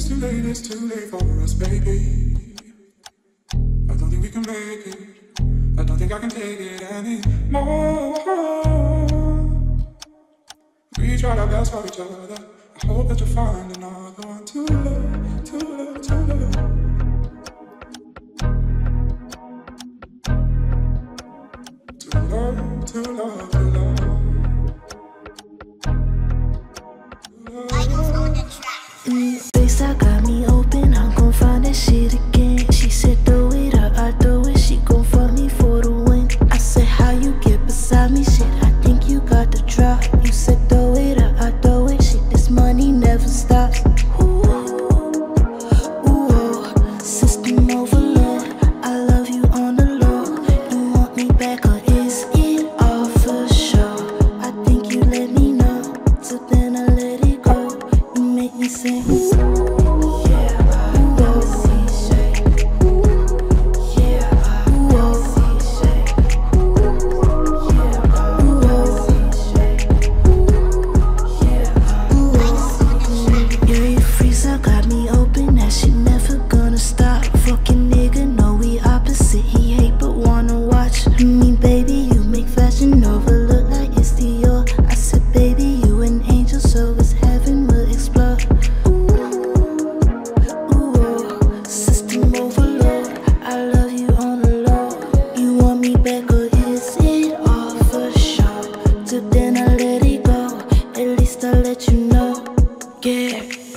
It's too late, it's too late for us, baby. I don't think we can make it. I don't think I can take it anymore. We tried our best for each other. I hope that you find another one to love, to love, to love. To love, to love, to love.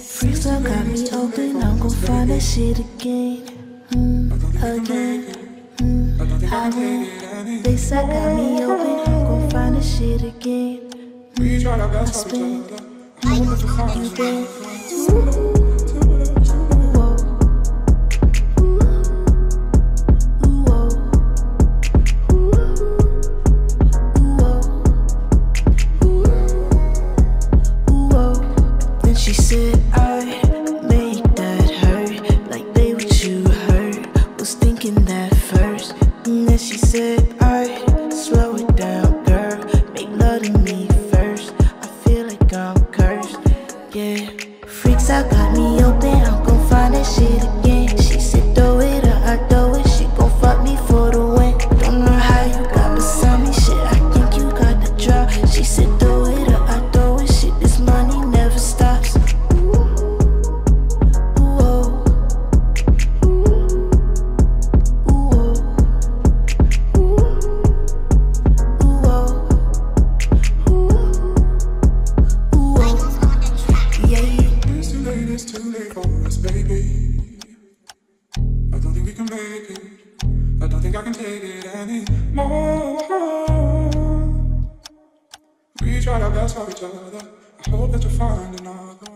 Freestyle got me open, I'm gon' find that shit again. Mm, again. Mm, I win. They said got me open, I'm gon' find that shit again. Mm, I spin. Mm, you bet. Got me open, I'm gon' find that shit again. it. I don't think I can take it anymore. We tried our best for each other. I hope that you find another.